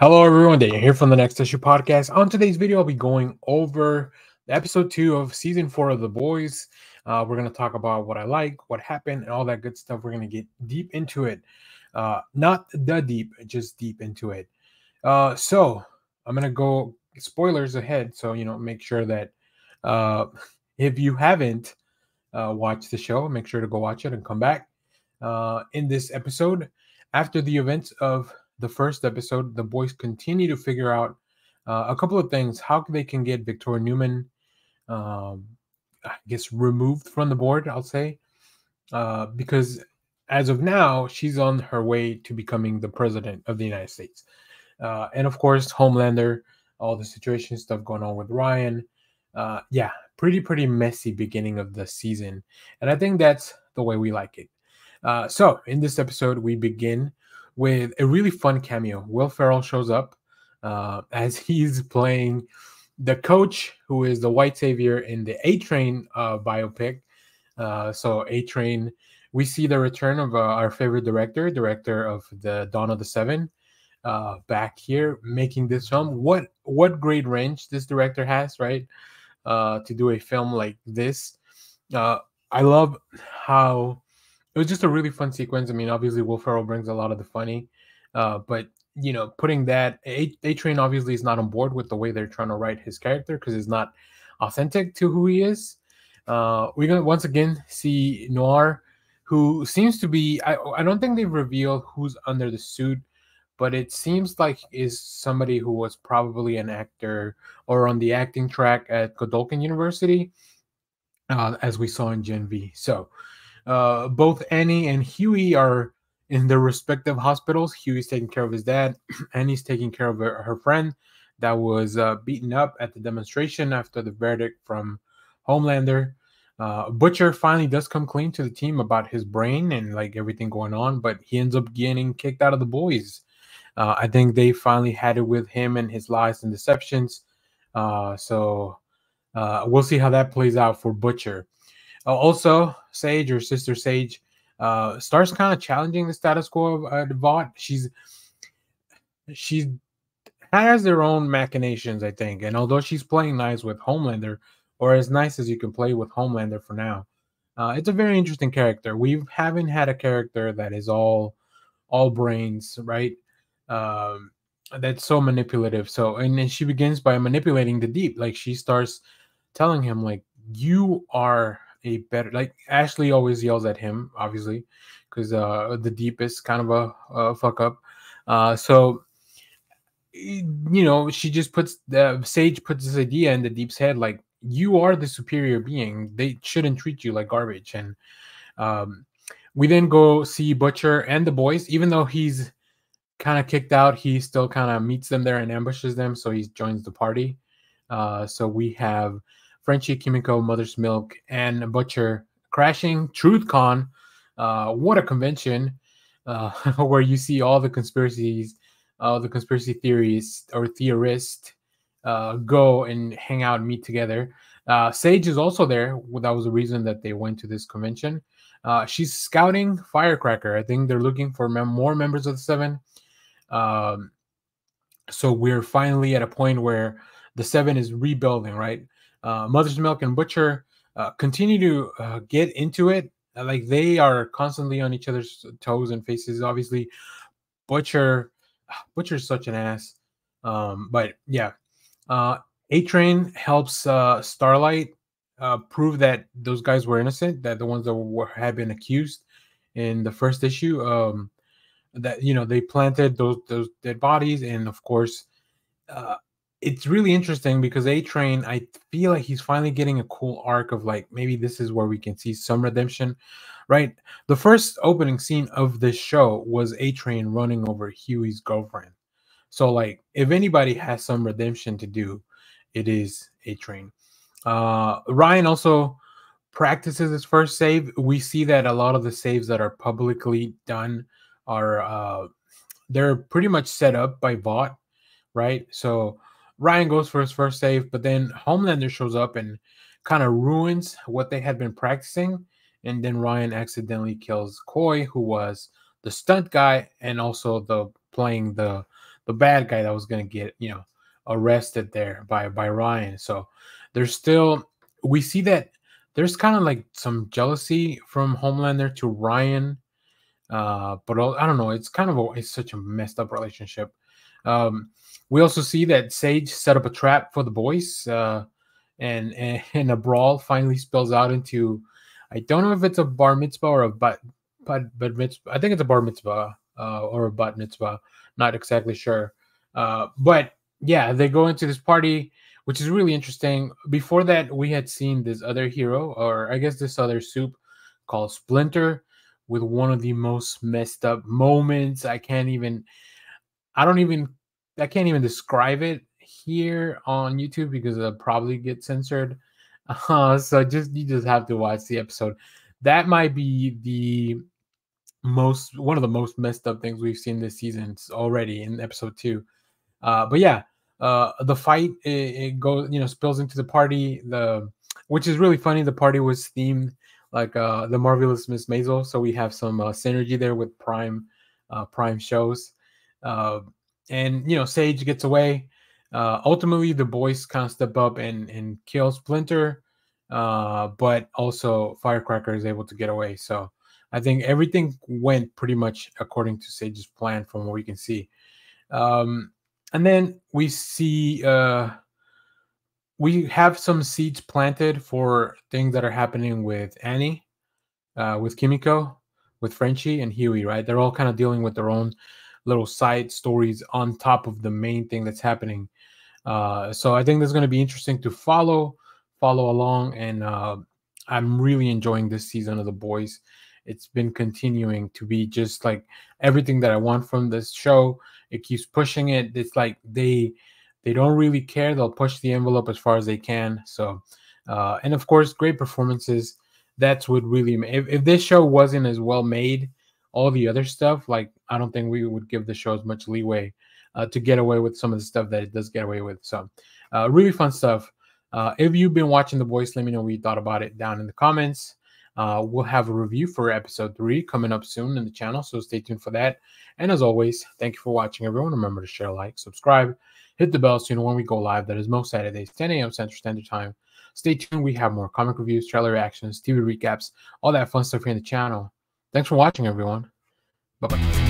Hello, everyone. Daniel here from the Next Issue Podcast. On today's video, I'll be going over episode two of season four of The Boys. Uh, we're going to talk about what I like, what happened, and all that good stuff. We're going to get deep into it. Uh, not the deep, just deep into it. Uh, so I'm going to go spoilers ahead. So, you know, make sure that uh, if you haven't uh, watched the show, make sure to go watch it and come back. Uh, in this episode, after the events of the first episode, the boys continue to figure out uh, a couple of things. How they can get Victoria Neuman, um, I guess, removed from the board, I'll say. Uh, because as of now, she's on her way to becoming the president of the United States. Uh, and of course, Homelander, all the situation stuff going on with Ryan. Uh, yeah, pretty, pretty messy beginning of the season. And I think that's the way we like it. Uh, so, in this episode, we begin with a really fun cameo. Will Ferrell shows up uh, as he's playing the coach, who is the white savior in the A Train uh, biopic. Uh, so A Train, we see the return of uh, our favorite director, director of the Dawn of the Seven, uh, back here making this film. What what great range this director has, right? Uh, to do a film like this. I love how it was just a really fun sequence. I mean, obviously, Will Ferrell brings a lot of the funny, uh, but you know, putting that A, Train obviously is not on board with the way they're trying to write his character because it's not authentic to who he is. Uh, we're gonna once again see Noir, who seems to be. I, I don't think they've revealed who's under the suit, but it seems like is somebody who was probably an actor or on the acting track at Godolkin University, uh, as we saw in Gen V. So uh, both Annie and Hughie are in their respective hospitals. Hughie's taking care of his dad. Annie's taking care of her, her friend that was uh, beaten up at the demonstration after the verdict from Homelander. Uh, Butcher finally does come clean to the team about his brain and like everything going on, but he ends up getting kicked out of the boys. Uh, I think they finally had it with him and his lies and deceptions. Uh, so uh, we'll see how that plays out for Butcher. Uh, also, Sage or Sister Sage uh, starts kind of challenging the status quo of uh, Vought. She's she's has their own machinations, I think. And although she's playing nice with Homelander, or as nice as you can play with Homelander for now, uh, it's a very interesting character. We haven't had a character that is all all brains, right? Um, that's so manipulative. So, and then she begins by manipulating the deep. Like she starts telling him, like, you are a better like Ashley always yells at him, obviously, because uh the deepest kind of a, a fuck up. Uh so you know, she just puts the Sage puts this idea in the deep's head like you are the superior being. They shouldn't treat you like garbage. And um we then go see Butcher and the boys, even though he's kind of kicked out, he still kind of meets them there and ambushes them, so he joins the party. Uh, so we have Frenchie, Kimiko, Mother's Milk, and Butcher crashing TruthCon. Uh, what a convention uh, where you see all the conspiracies, all the conspiracy theories or theorists uh, go and hang out and meet together. Uh, Sage is also there. That was the reason that they went to this convention. Uh, she's scouting Firecracker. I think they're looking for mem- more members of the Seven. Um, so we're finally at a point where the Seven is rebuilding, right? Uh, Mother's Milk and Butcher uh, continue to uh, get into it. Like they are constantly on each other's toes and faces. Obviously, Butcher, Butcher's such an ass. Um, but yeah, uh, A Train helps uh, Starlight uh, prove that those guys were innocent. That the ones that were had been accused in the first issue. Um, that you know they planted those those dead bodies, and of course, uh, it's really interesting because A Train, I feel like he's finally getting a cool arc of like maybe this is where we can see some redemption, right? The first opening scene of this show was A Train running over Hughie's girlfriend. So, like, if anybody has some redemption to do, it is A Train. Uh, Ryan also practices his first save. We see that a lot of the saves that are publicly done are uh, they're pretty much set up by Vought, right? So Ryan goes for his first save, but then Homelander shows up and kind of ruins what they had been practicing. And then Ryan accidentally kills Coy, who was the stunt guy and also the playing the the bad guy that was gonna get you know arrested there by by Ryan. So there's still we see that there's kind of like some jealousy from Homelander to Ryan. Uh, but I don't know. It's kind of a, it's such a messed up relationship. Um, we also see that Sage set up a trap for the boys, uh, and, and and a brawl finally spills out into. I don't know if it's a bar mitzvah or a but but but mitzvah. I think it's a bar mitzvah uh, or a bat mitzvah. Not exactly sure. Uh, but yeah, they go into this party, which is really interesting. Before that, we had seen this other hero, or I guess this other soup called Splinter, with one of the most messed up moments. I can't even, I don't even, I can't even describe it here on YouTube because it'll probably get censored. Uh, so just you just have to watch the episode. That might be the most one of the most messed up things we've seen this season already in episode two. Uh, but yeah, uh, the fight it, it, goes you know spills into the party. The which is really funny. The party was themed like uh, the marvelous Miss Maisel, so we have some uh, synergy there with Prime uh, Prime shows. And you know, Sage gets away. Uh, ultimately, the boys kind of step up and and kill Splinter, uh, but also Firecracker is able to get away. So I think everything went pretty much according to Sage's plan from what we can see. Um, and then we see uh, we have some seeds planted for things that are happening with Annie, uh, with Kimiko, with Frenchie and Hughie. Right, they're all kind of dealing with their own little side stories on top of the main thing that's happening. Uh, so I think that's going to be interesting to follow, follow along, and uh, I'm really enjoying this season of The Boys it's been continuing to be just like everything that I want from this show. It keeps pushing it. It's like they they don't really care. They'll push the envelope as far as they can. So, uh, and of course, great performances. That's what really. If, if this show wasn't as well made, all the other stuff, like I don't think we would give the show as much leeway uh, to get away with some of the stuff that it does get away with. So, uh, really fun stuff. Uh, if you've been watching The Boys, let me know what you thought about it down in the comments. Uh, we'll have a review for episode three coming up soon in the channel, so stay tuned for that. And as always, thank you for watching, everyone. Remember to share, like, subscribe, hit the bell so you know when we go live. That is most Saturdays, 10 a.m. Central Standard Time. Stay tuned. We have more comic reviews, trailer reactions, TV recaps, all that fun stuff here in the channel. Thanks for watching, everyone. Bye bye.